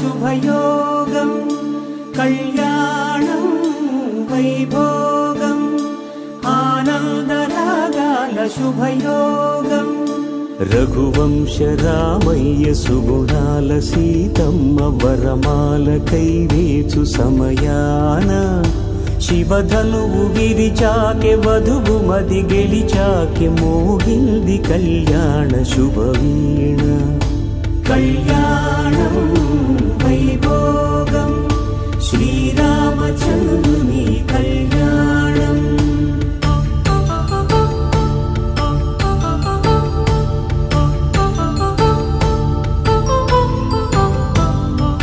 ఆనందరాగాల శుభయోగం కళ్యాణం వైభోగం ఆనందరాగాల శుభయోగం. రఘువంశ రామయ్య సుగుణాల సీతమ్మ వరమాల కైవేచు సమయాన. శివధనువు విరిచాకె వధువు మది గెలిచాకె మోగింది కళ్యాణ శుభవీణ. कल्याणं वैभोगं श्रीरामजन्मी कल्याणम्।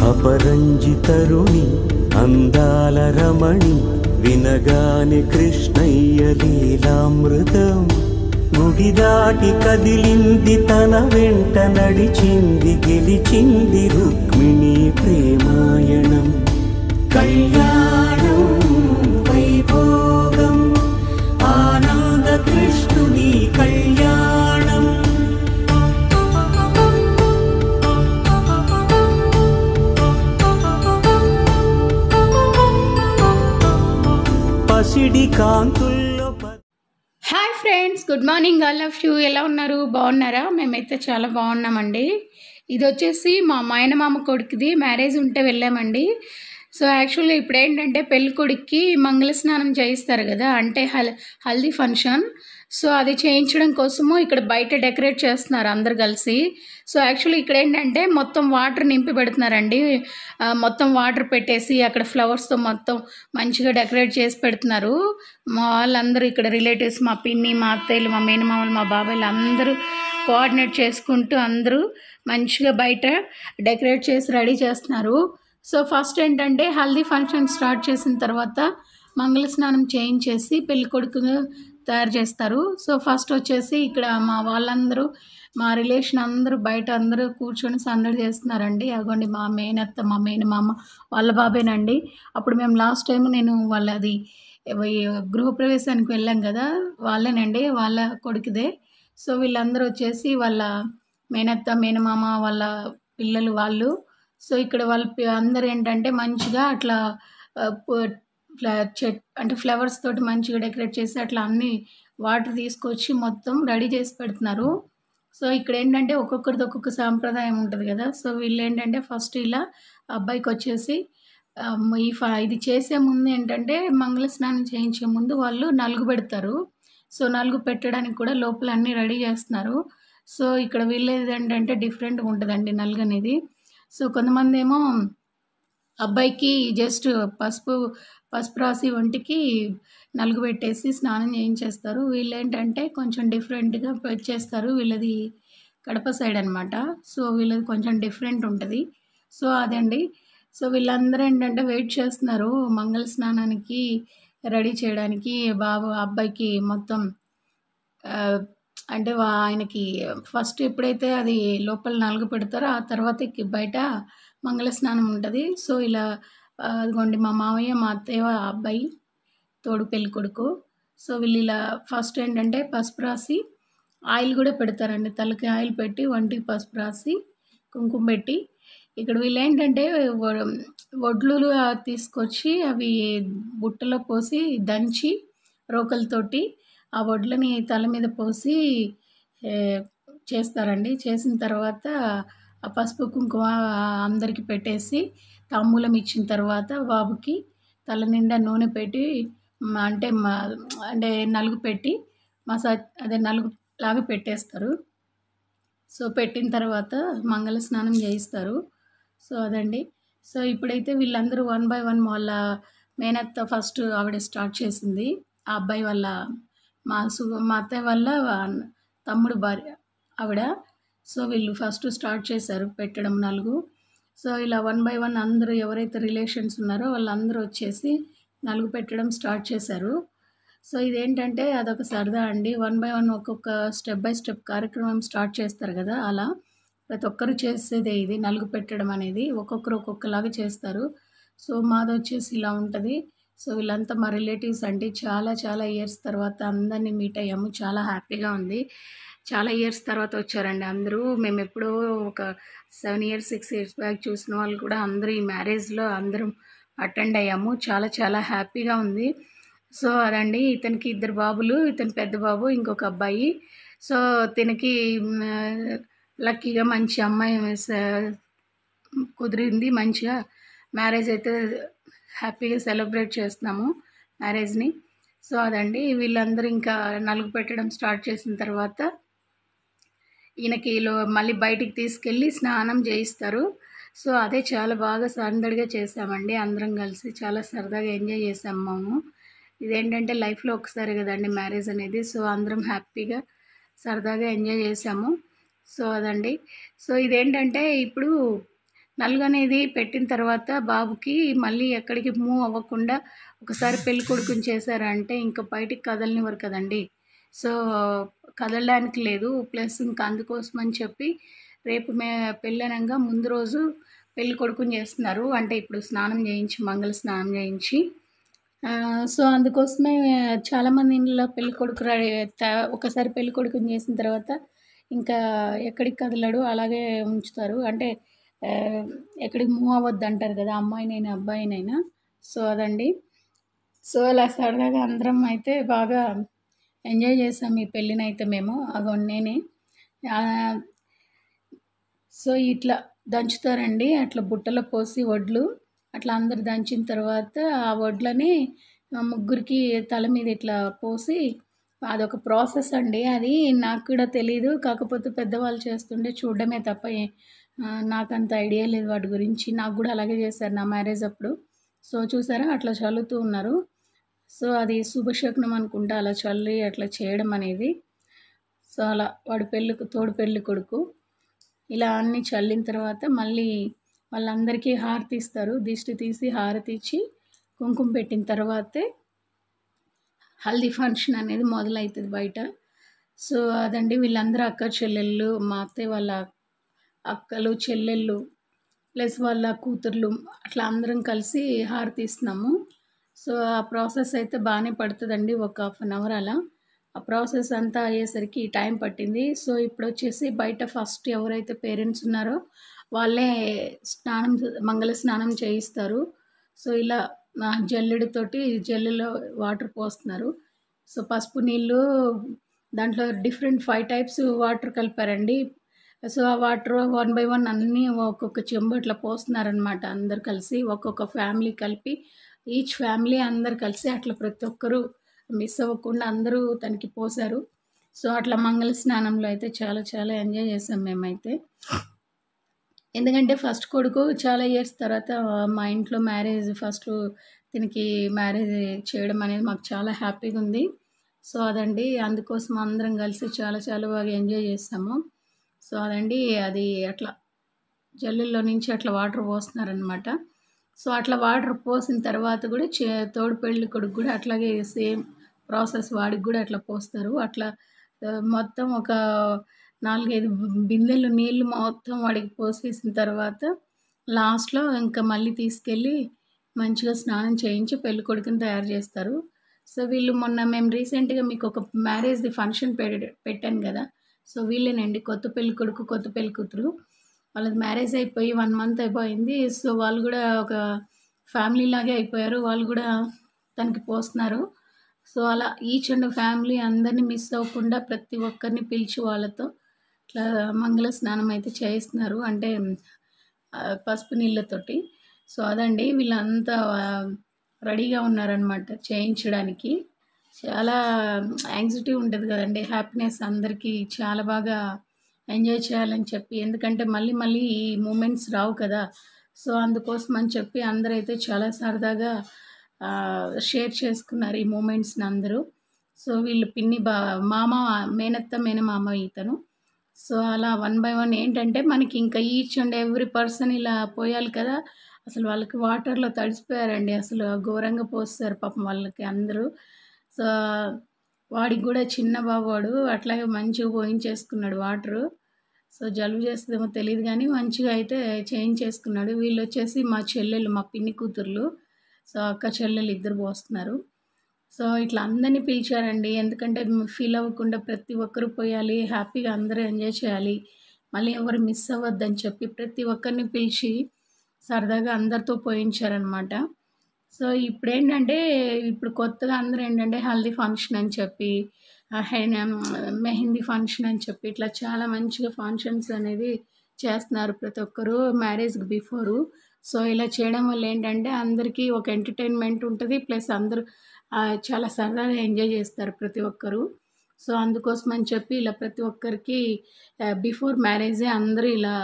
अपरञ्जितरुणि अन्दालरमणि विनगानि कृष्णय्य लीलामृतम् నది దాటి కదిలింది తన వెంట నడిచింది గెలిచింది రుక్మిణి ప్రేమాయణం. కళ్యాణం వైభోగం ఆనంద కృష్ణుని కళ్యాణం. పసిడి Kanth good morning all of you. ఎలా ఉన్నారు? బాగున్నారా? మేమైతే చాలా బాగున్నామండి. ఇది వచ్చేసి మా మాయనమామ కొడుకుది. మ్యారేజ్ ఉంటే వెళ్ళామండి. సో యాక్చువల్గా ఇప్పుడు ఏంటంటే పెళ్ళి కొడుక్కి మంగళ స్నానం చేయిస్తారు కదా. అంటే హల్ హల్దీ ఫంక్షన్. సో అది చేయించడం కోసము ఇక్కడ బయట డెకరేట్ చేస్తున్నారు అందరు కలిసి. సో యాక్చువల్లీ ఇక్కడ ఏంటంటే మొత్తం వాటర్ నింపి పెడుతున్నారండి. మొత్తం వాటర్ పెట్టేసి అక్కడ ఫ్లవర్స్తో మొత్తం మంచిగా డెకరేట్ చేసి పెడుతున్నారు. మా వాళ్ళందరూ ఇక్కడ రిలేటివ్స్ మా పిన్ని మా అత్తయ్యలు మా మేనమామలు మా బాబాయ్లు అందరూ కోఆర్డినేట్ చేసుకుంటూ అందరూ మంచిగా బయట డెకరేట్ చేసి రెడీ చేస్తున్నారు. సో ఫస్ట్ ఏంటంటే హల్దీ ఫంక్షన్ స్టార్ట్ చేసిన తర్వాత మంగళ స్నానం చేయించేసి పెళ్ళికొడుకు తయారు చేస్తారు. సో ఫస్ట్ వచ్చేసి ఇక్కడ మా వాళ్ళందరూ మా రిలేషన్ అందరూ బయట అందరూ కూర్చొని సందడి చేస్తున్నారండి. అగోండి మా మేనత్త మా మేనమామ వాళ్ళ బాబేనండి. అప్పుడు మేము లాస్ట్ టైం నేను వాళ్ళది గృహప్రవేశానికి వెళ్ళాం కదా వాళ్ళేనండి వాళ్ళ కొడుకుదే. సో వీళ్ళందరూ వచ్చేసి వాళ్ళ మేనత్త మేనమామ వాళ్ళ పిల్లలు వాళ్ళు. సో ఇక్కడ వాళ్ళ అందరూ ఏంటంటే మంచిగా అట్లా ఫ్ల చెట్ అంటే ఫ్లవర్స్ తోటి మంచిగా డెకరేట్ చేసి అట్లా అన్ని వాటర్ తీసుకొచ్చి మొత్తం రెడీ చేసి పెడుతున్నారు. సో ఇక్కడ ఏంటంటే ఒక్కొక్కరిది ఒక్కొక్క సాంప్రదాయం ఉంటుంది కదా. సో వీళ్ళు ఏంటంటే ఫస్ట్ ఇలా అబ్బాయికి వచ్చేసి ఈ ఫ ఇది చేసే ముందు ఏంటంటే మంగళ స్నానం చేయించే ముందు వాళ్ళు నలుగు పెడతారు. సో నలుగు పెట్టడానికి కూడా లోపల అన్నీ రెడీ చేస్తున్నారు. సో ఇక్కడ వీళ్ళేది ఏంటంటే డిఫరెంట్గా ఉంటుందండి నలుగు అనేది. సో కొంతమంది ఏమో అబ్బాయికి జస్ట్ పసుపు పసుపు రాసి ఒంటికి నలుగు పెట్టేసి స్నానం చేయించేస్తారు. వీళ్ళు ఏంటంటే కొంచెం డిఫరెంట్గా చేస్తారు. వీళ్ళది కడప సైడ్ అనమాట సో వీళ్ళది కొంచెం డిఫరెంట్ ఉంటుంది. సో అదండి. సో వీళ్ళందరూ ఏంటంటే వెయిట్ చేస్తున్నారు. మంగళ స్నానానికి రెడీ చేయడానికి. బాబు అబ్బాయికి మొత్తం అంటే ఆయనకి ఫస్ట్ ఎప్పుడైతే అది లోపల నలుగు పెడతారో ఆ తర్వాత బయట మంగళ స్నానం ఉంటుంది. సో ఇలా అదిగోండి మా మామయ్య మా అత్తయ్య అబ్బాయి తోడు పెళ్ళి కొడుకు. సో వీళ్ళు ఇలా ఫస్ట్ ఏంటంటే పసుపు రాసి ఆయిల్ కూడా పెడతారండి. తలకి ఆయిల్ పెట్టి వంటికి పసుపు రాసి కుంకుమ పెట్టి. ఇక్కడ వీళ్ళు ఏంటంటే వ- వడ్లు తీసుకొచ్చి అవి బుట్టలో పోసి దంచి రోకలతోటి ఆ వడ్లని తల మీద పోసి చేస్తారండి. చేసిన తర్వాత ఆ పసుపు కుంకుమ అందరికి పెట్టేసి తాంబూలం ఇచ్చిన తర్వాత బాబుకి తల నిండా నూనె పెట్టి అంటే మా అంటే నలుగు పెట్టి మసాజ్ అదే నలుగు లాగా పెట్టేస్తారు. సో పెట్టిన తర్వాత మంగళ స్నానం చేయిస్తారు. సో అదండి. సో ఇప్పుడైతే వీళ్ళందరూ వన్ బై వన్ వాళ్ళ మేనత్త ఫస్ట్ ఆవిడ స్టార్ట్ చేసింది. ఆ అబ్బాయి వాళ్ళ మా సు మా అత్తయ్య వల్ల తమ్ముడు భార్య ఆవిడ. సో వీళ్ళు ఫస్ట్ స్టార్ట్ చేశారు పెట్టడం నలుగు. సో ఇలా వన్ బై వన్ అందరూ ఎవరైతే రిలేషన్స్ ఉన్నారో వాళ్ళందరూ వచ్చేసి నలుగు పెట్టడం స్టార్ట్ చేశారు. సో ఇదేంటంటే అదొక సరదా అండి. వన్ బై వన్ ఒక్కొక్క స్టెప్ బై స్టెప్ కార్యక్రమం స్టార్ట్ చేస్తారు కదా అలా. ప్రతి ఒక్కరు చేసేదే ఇది నలుగు పెట్టడం అనేది. ఒక్కొక్కరు ఒక్కొక్కలాగా చేస్తారు. సో మాది వచ్చేసి ఇలా ఉంటుంది. సో వీళ్ళంతా మా రిలేటివ్స్ అండి చాలా చాలా ఇయర్స్ తర్వాత అందరినీ మీట్ అయ్యాము. చాలా హ్యాపీగా ఉంది. చాలా ఇయర్స్ తర్వాత వచ్చారండి అందరూ. మేము ఎప్పుడో ఒక seven years six years back చూసిన వాళ్ళు కూడా అందరూ ఈ మ్యారేజ్లో అందరం అటెండ్ అయ్యాము. చాలా చాలా హ్యాపీగా ఉంది. సో అదండి. ఇతనికి ఇద్దరు బాబులు ఇతని పెద్ద బాబు ఇంకొక అబ్బాయి. సో తినకి లక్కీగా మంచి అమ్మాయి స- కుదిరింది. మంచిగా మ్యారేజ్ అయితే హ్యాపీగా సెలబ్రేట్ చేస్తున్నాము మ్యారేజ్ని సో అదండి. వీళ్ళందరూ ఇంకా నలుగు పెట్టడం స్టార్ట్ చేసిన తర్వాత ఈయనకి మళ్ళీ బయటికి తీసుకెళ్ళి స్నానం చేయిస్తారు. సో అదే చాలా బాగా సందడిగా చేసామండి అందరం కలిసి. చాలా సరదాగా ఎంజాయ్ చేసాము మేము. ఇదేంటంటే లైఫ్లో ఒకసారి కదండి మ్యారేజ్ అనేది. సో అందరం హ్యాపీగా సరదాగా ఎంజాయ్ చేసాము సో అదండి. సో ఇదేంటంటే ఇప్పుడు నలుగు అనేది పెట్టిన తర్వాత బాబుకి మళ్ళీ ఎక్కడికి మూవ్ అవ్వకుండా ఒకసారి పెళ్ళి కొడుకుని చేశారంటే ఇంకా బయటికి కదలనివ్వరు కదండి. సో కదలడానికి లేదు. ప్లస్ ఇంకా అందుకోసం అని చెప్పి రేపు మే పెళ్ళనంగా ముందు రోజు పెళ్ళి కొడుకుని చేస్తున్నారు. అంటే ఇప్పుడు స్నానం చేయించి మంగళ స్నానం చేయించి. సో అందుకోసమే చాలామంది ఇంట్లో పెళ్ళి కొడుకు రెడీ త- ఒకసారి పెళ్ళి కొడుకుని చేసిన తర్వాత ఇంకా ఎక్కడికి కదలడు అలాగే ఉంచుతారు. అంటే ఎక్కడికి మూవ్ అవ్వద్దు అంటారు కదా అమ్మాయినైనా అబ్బాయినైనా. సో అదండి. సో అలా సరదాగా అందరం అయితే బాగా ఎంజాయ్ చేసాం ఈ పెళ్ళినైతే మేము అగొన్నేనే సో ఇట్లా దంచుతారండి అట్లా బుట్టలో పోసి వడ్లు. అట్లా అందరు దంచిన తర్వాత ఆ వడ్లని ముగ్గురికి తల మీద ఇట్లా పోసి అదొక ప్రాసెస్ అండి. అది నాకు కూడా తెలియదు కాకపోతే పెద్దవాళ్ళు చేస్తుంటే చూడడమే తప్ప నాకంత ఐడియా లేదు వాటి గురించి. నాకు కూడా అలాగే చేశారు నా మ్యారేజ్ అప్పుడు. సో చూసారా అట్లా చల్లుతూ ఉన్నారు. సో అది శుభశకునం అనుకుంటా అలా చల్లి అట్లా చేయడం అనేది. సో అలా వాడి పెళ్ళికి తోడు పెళ్ళి కొడుకు. ఇలా అన్ని చల్లిన తర్వాత మళ్ళీ వాళ్ళందరికీ హారతి ఇస్తారు దిష్టి తీసి హారతి ఇచ్చి కుంకుమ పెట్టిన తర్వాతే హల్దీ ఫంక్షన్ అనేది మొదలవుతుంది బయట. సో అదండి వీళ్ళందరూ అక్క చెల్లెళ్ళు మా అత్తయ్య వాళ్ళ అక్కలు చెల్లెళ్ళు ప్లస్ వాళ్ళ కూతుర్లు అట్లా అందరం కలిసి హారతి ఇస్తున్నాము సో ఆ ప్రాసెస్ అయితే బాగానే పడుతుందండి ఒక హాఫ్ అన్ అవర్ అలా. ఆ ప్రాసెస్ అంతా అయ్యేసరికి టైం పట్టింది. సో ఇప్పుడు వచ్చేసి బయట ఫస్ట్ ఎవరైతే పేరెంట్స్ ఉన్నారో వాళ్ళే స్నానం మంగళ స్నానం చేయిస్తారు. సో ఇలా ఆ, జల్లెడతోటి జల్లెలో వాటర్ పోస్తున్నారు. సో పసుపు నీళ్ళు దాంట్లో డిఫరెంట్ ఫైవ్ టైప్స్ వాటర్ కలిపారండి. సో ఆ వాటర్ వన్ బై వన్ అన్నీ ఒక్కొక్క చెంబు ఇట్లా పోస్తున్నారనమాట అందరు కలిసి ఒక్కొక్క ఫ్యామిలీ కలిపి. ఈచ్ ఫ్యామిలీ అందరు కలిసి అట్లా ప్రతి ఒక్కరూ మిస్ అవ్వకుండా అందరూ తనకి పోసారు సో అట్లా మంగళ స్నానంలో అయితే చాలా చాలా ఎంజాయ్ చేసాం మేమైతే. ఎందుకంటే ఫస్ట్ కొడుకు చాలా ఇయర్స్ తర్వాత మా ఇంట్లో మ్యారేజ్ ఫస్ట్ దీనికి మ్యారేజ్ చేయడం అనేది మాకు చాలా హ్యాపీగా ఉంది. సో అదండి. అందుకోసం అందరం కలిసి చాలా చాలా బాగా ఎంజాయ్ చేసాము సో అదండి. అది అట్లా జల్లుల్లో నుంచి అట్లా వాటర్ పోస్తున్నారనమాట సో అట్లా వాటర్ పోసిన తర్వాత కూడా చే తోడు పెళ్ళి కొడుకు కూడా అట్లాగే సేమ్ ప్రాసెస్ వాడికి కూడా అట్లా పోస్తారు. అట్లా మొత్తం ఒక నాలుగైదు బిందెలు నీళ్ళు మొత్తం వాడికి పోసేసిన తర్వాత లాస్ట్లో ఇంకా మళ్ళీ తీసుకెళ్ళి మంచిగా స్నానం చేయించి పెళ్ళి కొడుకుని తయారు చేస్తారు. సో వీళ్ళు మొన్న మేము రీసెంట్గా మీకు ఒక మ్యారేజ్ది ఫంక్షన్ పె పెట్టాను కదా. సో వీళ్ళేనండి కొత్త పెళ్ళి కొడుకు కొత్త పెళ్ళి కూతురు. వాళ్ళది మ్యారేజ్ అయిపోయి వన్ మంత్ అయిపోయింది. సో వాళ్ళు కూడా ఒక ఫ్యామిలీ లాగే అయిపోయారు. వాళ్ళు కూడా తనకి పోస్తున్నారు. సో అలా ఈచ్ అండ్ ఫ్యామిలీ అందరినీ మిస్ అవ్వకుండా ప్రతి ఒక్కరిని పిలిచి వాళ్ళతో ఇట్లా మంగళ స్నానం అయితే చేయిస్తున్నారు. అంటే పసుపు నీళ్ళతోటి. సో అదండి వీళ్ళంతా రెడీగా ఉన్నారనమాట చేయించడానికి. చాలా యాంగ్జైటీ ఉంటుంది కదండి. హ్యాపీనెస్ అందరికీ చాలా బాగా ఎంజాయ్ చేయాలని చెప్పి. ఎందుకంటే మళ్ళీ మళ్ళీ ఈ మూమెంట్స్ రావు కదా. సో అందుకోసం అని చెప్పి అందరైతే చాలా సరదాగా షేర్ చేసుకున్నారు ఈ మూమెంట్స్ని అందరూ. సో వీళ్ళు పిన్ని బా మామ మేనత్త మేనమామ ఇతను. సో అలా వన్ బై వన్ ఏంటంటే మనకి ఇంకా ఈచ్ అండ్ ఎవ్రీ పర్సన్ ఇలా పోయాలి కదా. అసలు వాళ్ళకి వాటర్లో తడిసిపోయారండి. అసలు ఘోరంగా పోస్తారు పాపం వాళ్ళకి అందరూ. సో వాడికి కూడా చిన్న బాబువాడు అట్లాగే మంచిగా పోయించేసుకున్నాడు వాటరు. సో జలుబు చేస్తుందేమో తెలియదు కానీ మంచిగా అయితే చేంజ్ చేసుకున్నాడు. వీళ్ళు వచ్చేసి మా చెల్లెలు మా పిన్ని కూతుర్లు. సో అక్క చెల్లెలు ఇద్దరు పోస్తున్నారు. సో ఇట్లా అందరినీ పిలిచారండి. ఎందుకంటే ఫీల్ అవ్వకుండా ప్రతి ఒక్కరు పోయాలి హ్యాపీగా అందరూ ఎంజాయ్ చేయాలి. మళ్ళీ ఎవరు మిస్ అవ్వద్దని చెప్పి ప్రతి ఒక్కరిని పిలిచి సరదాగా అందరితో పోయించారనమాట సో ఇప్పుడు ఏంటంటే ఇప్పుడు కొత్తగా అందరూ ఏంటంటే హల్దీ ఫంక్షన్ అని చెప్పి మెహందీ ఫంక్షన్ అని చెప్పి ఇట్లా చాలా మంచిగా ఫంక్షన్స్ అనేది చేస్తున్నారు ప్రతి ఒక్కరు మ్యారేజ్కి బిఫోరు. సో ఇలా చేయడం వల్ల ఏంటంటే అందరికీ ఒక ఎంటర్టైన్మెంట్ ఉంటుంది ప్లస్ అందరూ చాలా సరదాగా ఎంజాయ్ చేస్తారు ప్రతి ఒక్కరు. సో అందుకోసం అని చెప్పి ఇలా ప్రతి ఒక్కరికి బిఫోర్ మ్యారేజే అందరూ ఇలా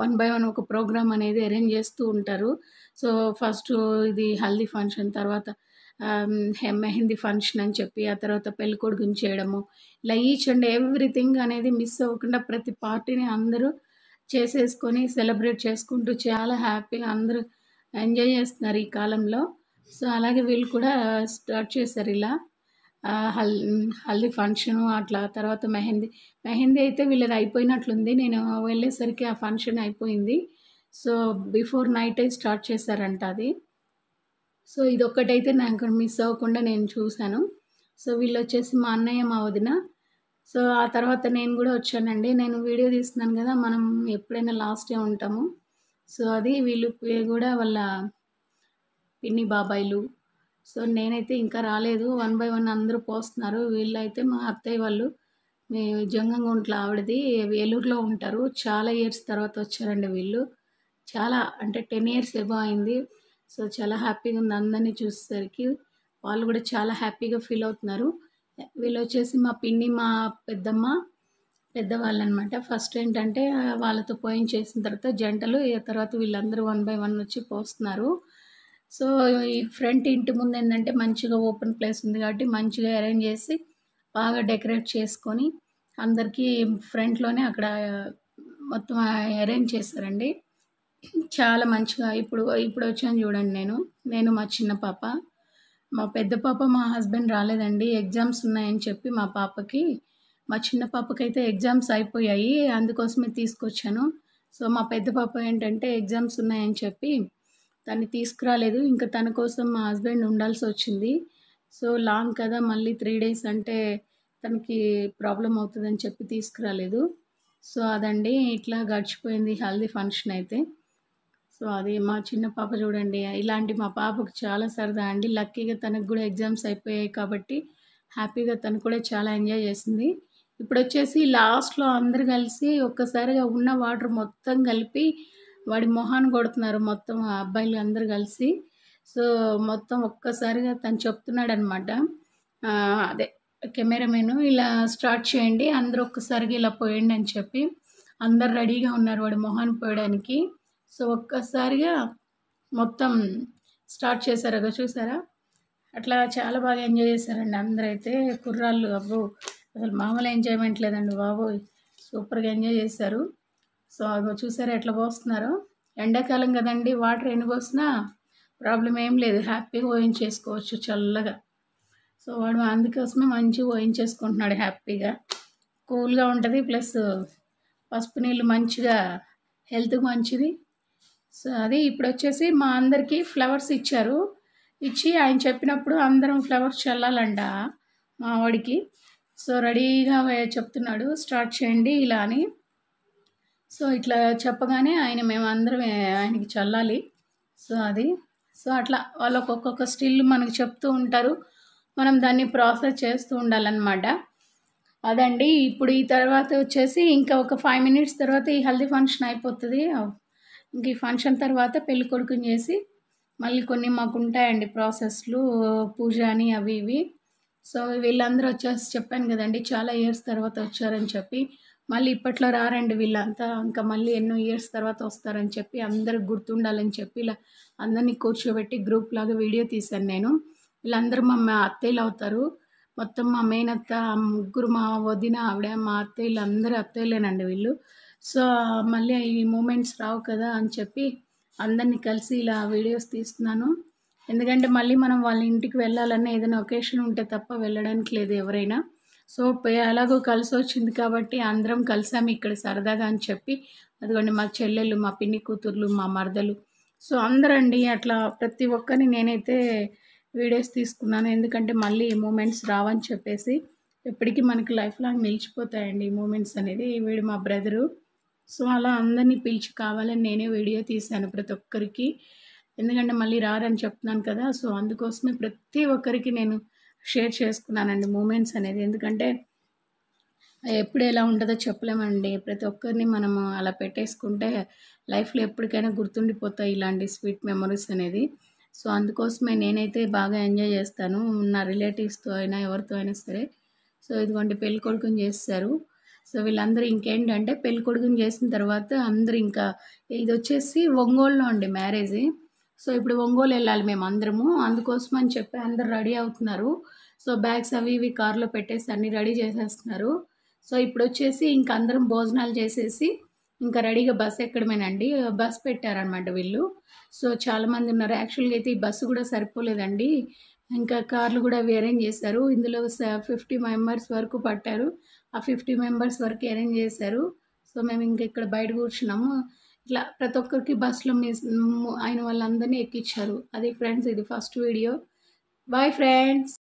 వన్ బై వన్ ఒక ప్రోగ్రామ్ అనేది అరేంజ్ చేస్తూ ఉంటారు. సో ఫస్ట్ ఇది హల్దీ ఫంక్షన్ తర్వాత మెహందీ ఫంక్షన్ అని చెప్పి ఆ తర్వాత పెళ్ళికొడుకుని చేయడము ఇలా ఈచ్ అండ్ ఎవ్రీథింగ్ అనేది మిస్ అవ్వకుండా ప్రతి పార్టీని అందరూ చేసేసుకొని సెలబ్రేట్ చేసుకుంటూ చాలా హ్యాపీగా అందరూ ఎంజాయ్ చేస్తున్నారు ఈ కాలంలో. సో అలాగే వీళ్ళు కూడా స్టార్ట్ చేశారు ఇలా. హల్ హల్దీ ఫంక్షను అట్లా తర్వాత మెహందీ. మెహందీ అయితే వీళ్ళది అయిపోయినట్లుంది. నేను వెళ్ళేసరికి ఆ ఫంక్షన్ అయిపోయింది. సో బిఫోర్ నైటే స్టార్ట్ చేశారంట అది. సో ఇది ఒక్కటైతే నాకు మిస్ అవ్వకుండా నేను చూశాను. సో వీళ్ళు వచ్చేసి మా అన్నయ్య మా వదిన. సో ఆ తర్వాత నేను కూడా వచ్చానండి. నేను వీడియో తీస్తున్నాను కదా మనం ఎప్పుడైనా లాస్టే ఉంటాము. సో అది వీళ్ళు కూడా వాళ్ళ పిన్ని బాబాయిలు సో నేనైతే ఇంకా రాలేదు. వన్ బై వన్ అందరూ పోస్తున్నారు. వీళ్ళైతే మా అత్తయ్య వాళ్ళు మీ జంగంగుంట్ల ఆవిడది ఏలూరులో ఉంటారు. చాలా ఇయర్స్ తర్వాత వచ్చారండి వీళ్ళు. చాలా అంటే టెన్ ఇయర్స్ ఎబో అయింది. సో చాలా హ్యాపీగా ఉంది అందరినీ చూసేసరికి. వాళ్ళు కూడా చాలా హ్యాపీగా ఫీల్ అవుతున్నారు. వీళ్ళు వచ్చేసి మా పిన్ని మా పెద్దమ్మ పెద్దవాళ్ళు అనమాట ఫస్ట్ ఏంటంటే వాళ్ళతో పోయిన చేసిన తర్వాత జంటలు తర్వాత వీళ్ళందరూ వన్ బై వన్ వచ్చి పోస్తున్నారు. సో ఈ ఫ్రంట్ ఇంటి ముందు ఏంటంటే మంచిగా ఓపెన్ ప్లేస్ ఉంది కాబట్టి మంచిగా అరేంజ్ చేసి బాగా డెకరేట్ చేసుకొని అందరికీ ఫ్రంట్లోనే అక్కడ మొత్తం అరేంజ్ చేశారండి. చాలా మంచిగా ఇప్పుడు ఇప్పుడు వచ్చాను చూడండి నేను. నేను మా చిన్న పాప. మా పెద్ద పాప మా హస్బెండ్ రాలేదండి. ఎగ్జామ్స్ ఉన్నాయని చెప్పి మా పాపకి మా చిన్న పాపకైతే ఎగ్జామ్స్ అయిపోయాయి. అందుకోసమే తీసుకొచ్చాను. సో మా పెద్ద పాప ఏంటంటే ఎగ్జామ్స్ ఉన్నాయని చెప్పి తను తీసుకురాలేదు. ఇంకా తన కోసం మా హస్బెండ్ ఉండాల్సి వచ్చింది. సో లాంగ్ కదా మళ్ళీ త్రీ డేస్ అంటే తనకి ప్రాబ్లం అవుతుందని చెప్పి తీసుకురాలేదు. సో అదండి ఇట్లా గడిచిపోయింది హెల్దీ ఫంక్షన్ అయితే. సో అది మా చిన్న పాప చూడండి ఇలాంటి మా పాపకు చాలా సరదా అండి. లక్కీగా తనకు కూడా ఎగ్జామ్స్ అయిపోయాయి కాబట్టి హ్యాపీగా తను కూడా చాలా ఎంజాయ్ చేసింది. ఇప్పుడు వచ్చేసి లాస్ట్లో అందరు కలిసి ఒక్కసారిగా ఉన్న వాటర్ మొత్తం కలిపి వాడి మొహాన్ని కొడుతున్నారు మొత్తం ఆ అబ్బాయిలు అందరు కలిసి. సో మొత్తం ఒక్కసారిగా తను చెప్తున్నాడు అనమాట అదే కెమెరామెన్ ఇలా స్టార్ట్ చేయండి అందరూ ఒక్కసారిగా ఇలా పోయండి అని చెప్పి. అందరు రెడీగా ఉన్నారు వాడి మొహాన్ని పోయడానికి. సో ఒక్కసారిగా మొత్తం స్టార్ట్ చేశారు. అగో చూసారా? అట్లా చాలా బాగా ఎంజాయ్ చేశారండి అందరైతే. కుర్రాళ్ళు అబ్బో అసలు మామూలు ఎంజాయ్మెంట్ లేదండి బాబోయ్. సూపర్గా ఎంజాయ్ చేశారు. సో అదో చూసారా ఎట్లా పోస్తున్నారో? ఎండాకాలం కదండి వాటర్ ఎన్ని పోసినా ప్రాబ్లం ఏం లేదు. హ్యాపీగా ఓయించేసుకోవచ్చు చల్లగా. సో వాడు అందుకోసమే మంచిగా ఓయించేసుకుంటున్నాడు హ్యాపీగా. కూల్గా ఉంటుంది ప్లస్ పసుపు నీళ్ళు మంచిగా హెల్త్కి మంచిది. సో అది ఇప్పుడు వచ్చేసి మా అందరికీ ఫ్లవర్స్ ఇచ్చారు. ఇచ్చి ఆయన చెప్పినప్పుడు అందరం ఫ్లవర్స్ చల్లాలంట మా వాడికి. సో రెడీగా చెప్తున్నాడు స్టార్ట్ చేయండి ఇలా అని. సో ఇట్లా చెప్పగానే ఆయన మేము అందరం ఆయనకి చల్లాలి. సో అది. సో అట్లా వాళ్ళు ఒక్కొక్క స్టిల్ మనకు చెప్తూ ఉంటారు. మనం దాన్ని ప్రాసెస్ చేస్తూ ఉండాలన్నమాట. అదండి. ఇప్పుడు ఈ తర్వాత వచ్చేసి ఇంకా ఒక ఫైవ్ మినిట్స్ తర్వాత ఈ హల్దీ ఫంక్షన్ అయిపోతుంది. ఇంక ఈ ఫంక్షన్ తర్వాత పెళ్ళి కొడుకుని చేసి మళ్ళీ కొన్ని మాకు ఉంటాయండి ప్రాసెస్లు పూజ అని అవి ఇవి. సో వీళ్ళందరూ వచ్చేసి చెప్పాను కదండి చాలా ఇయర్స్ తర్వాత వచ్చారని చెప్పి. మళ్ళీ ఇప్పట్లో రారండి వీళ్ళంతా. ఇంకా మళ్ళీ ఎన్నో ఇయర్స్ తర్వాత వస్తారని చెప్పి అందరికి గుర్తుండాలని చెప్పి ఇలా అందరినీ కూర్చోబెట్టి గ్రూప్ లాగా వీడియో తీశాను నేను. వీళ్ళందరూ మా అత్తయ్యలు అవుతారు. మొత్తం మా మేనత్త ముగ్గురు మా వదిన ఆవిడ మా అత్తయ్యలు అందరూ అత్తయ్యలేనండి వీళ్ళు. సో మళ్ళీ ఈ మూమెంట్స్ రావు కదా అని చెప్పి అందరినీ కలిసి ఇలా వీడియోస్ తీస్తున్నాను. ఎందుకంటే మళ్ళీ మనం వాళ్ళ ఇంటికి వెళ్ళాలన్నా ఏదైనా ఒకేషన్ ఉంటే తప్ప వెళ్ళడానికి లేదు ఎవరైనా. సో ఎలాగో కలిసి వచ్చింది కాబట్టి అందరం కలిసాము ఇక్కడ సరదాగా అని చెప్పి. అదిగోండి మా చెల్లెలు మా పిన్ని కూతుర్లు మా మరదలు. సో అందరండి అట్లా ప్రతి ఒక్కరిని నేనైతే వీడియోస్ తీసుకున్నాను. ఎందుకంటే మళ్ళీ ఈ మూమెంట్స్ రావని చెప్పేసి ఎప్పటికీ మనకి లైఫ్ లాంగ్ నిలిచిపోతాయండి ఈ మూమెంట్స్ అనేది. వీడు మా బ్రదరు. సో అలా అందరినీ పిలిచి కావాలని నేనే వీడియో తీశాను ప్రతి ఒక్కరికి. ఎందుకంటే మళ్ళీ రారని చెప్తున్నాను కదా సో అందుకోసమే ప్రతి ఒక్కరికి నేను షేర్ చేసుకున్నానండి మూమెంట్స్ అనేది. ఎందుకంటే ఎప్పుడు ఎలా ఉంటుందో చెప్పలేమండి. ప్రతి ఒక్కరిని మనము అలా పెట్టేసుకుంటే లైఫ్లో ఎప్పటికైనా గుర్తుండిపోతాయి ఇలాంటి స్వీట్ మెమరీస్ అనేది. సో అందుకోసమే నేనైతే బాగా ఎంజాయ్ చేస్తాను. నా రిలేటివ్స్తో అయినా ఎవరితో అయినా సరే. సో ఇదిగోండి పెళ్ళి కొడుకుని చేస్తారు. సో వీళ్ళందరూ ఇంకేంటంటే పెళ్ళి కొడుకుని చేసిన తర్వాత అందరూ ఇంకా ఇది వచ్చేసి ఒంగోలులో అండి మ్యారేజ్. సో ఇప్పుడు ఒంగోలు వెళ్ళాలి మేము అందరము. అందుకోసం అని చెప్పి అందరు రెడీ అవుతున్నారు. సో బ్యాగ్స్ అవి ఇవి కార్లో పెట్టేసి అన్ని రెడీ చేసేస్తున్నారు. సో ఇప్పుడు వచ్చేసి ఇంక అందరం భోజనాలు చేసేసి ఇంకా రెడీగా బస్ ఎక్కడమేనండి? బస్ పెట్టారనమాట వీళ్ళు. సో చాలామంది ఉన్నారు. యాక్చువల్గా అయితే ఈ బస్సు కూడా సరిపోలేదండి. ఇంకా కార్లు కూడా అవి అరేంజ్ చేశారు. ఇందులో ఫిఫ్టీ మెంబర్స్ వరకు పట్టారు. ఆ ఫిఫ్టీ మెంబర్స్ వరకు అరేంజ్ చేశారు. సో మేము ఇంక ఇక్కడ బయట కూర్చున్నాము. ఇట్లా ప్రతి ఒక్కరికి బస్సులో మిస్ ఆయన వాళ్ళందరినీ ఎక్కించారు అది ఫ్రెండ్స్ ఇది ఫస్ట్ వీడియో. Bye friends